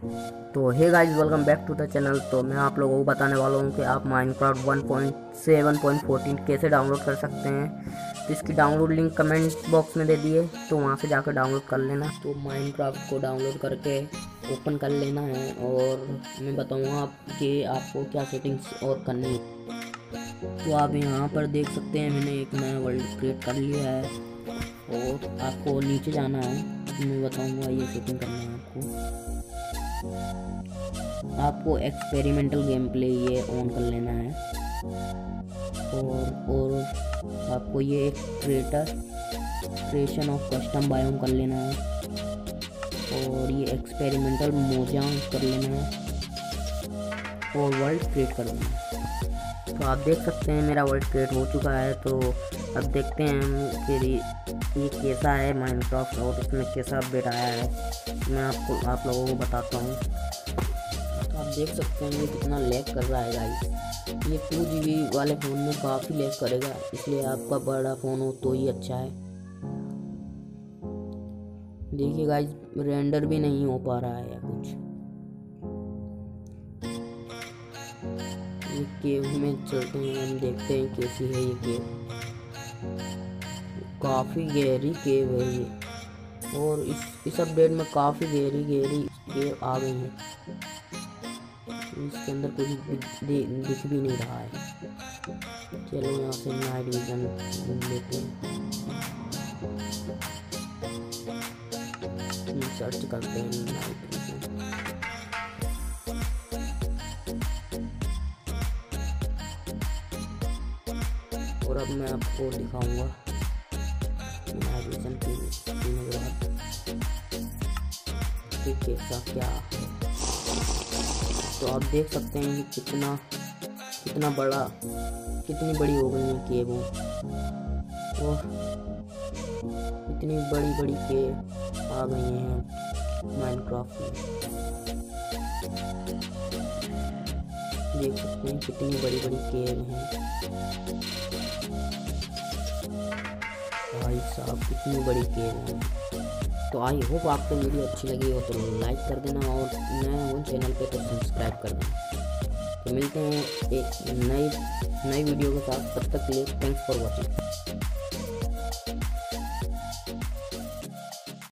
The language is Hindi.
तो hey guys welcome back to the channel तो मैं आप लोगों को बताने वाला हूँ कि आप माइनक्राफ्ट 1.7.14 कैसे डाउनलोड कर सकते हैं। तो इसकी डाउनलोड लिंक कमेंट बॉक्स में दे दिए तो वहाँ से जाकर डाउनलोड कर लेना। तो माइनक्राफ्ट को डाउनलोड करके ओपन कर लेना है, और मैं बताऊँगा आप कि आपको क्या सेटिंग्स और करनी है। तो आप यहाँ पर देख सकते हैं, मैंने एक नया वर्ल्ड क्रिएट कर लिया है, और आपको नीचे जाना है। मैं बताऊँगा ये सेटिंग करना है आपको। आपको एक्सपेरिमेंटल गेम प्ले ये ऑन कर लेना है। और और आपको ये एक creator creation of custom biome कर लेना है। और ये एक्सपेरिमेंटल मोजा कर लेना है। और वर्ल्ड क्रिएट कर लेना है। तो आप देख सकते हैं मेरा वर्ल्ड क्रिएट हो चुका है तो अब देखते हैं कि ये कैसा है माइनक्राफ्ट और इसमें कैसा अपडेट आया है। मैं आपको, आप लोगों को बताता हूँ। तो आप देख सकते हैं ये कितना लैग कर रहा है गाइस ये टू जी वाले फ़ोन में काफ़ी लैग करेगा, इसलिए आपका बड़ा फ़ोन हो तो ही अच्छा है। देखिए गाइस रेंडर भी नहीं हो पा रहा है कुछ। ये केव में चलते हैं, हम देखते हैं कैसी है ये केव काफ़ी गहरी केव है ये। और इस इस अपडेट में काफ़ी गहरी गहरी केव आ गई है। इसके अंदर कुछ दिख भी नहीं रहा है। चलो यहाँ से नाइट विजन लेते हैं। सर्च करते हैं नाइट और अब मैं आपको दिखाऊँगा नाइट्रोजन के कि कैसा क्या तो आप देख सकते हैं कि कितना कितना बड़ा, कितनी बड़ी हो गई है केबों और इतनी बड़ी बड़ी केब आ गई हैं माइनक्राफ्ट में। देख सकते हैं कितनी बड़ी बड़ी केव हैं। भाई साहब, कितनी बड़ी केव है। तो आई होप आपको वीडियो अच्छी लगी हो तो लाइक कर देना और नए हो चैनल पे तो सब्सक्राइब कर देना। तो मिलते हैं एक नई नई वीडियो के साथ, तब तक के लिए थैंक्स फॉर वॉचिंग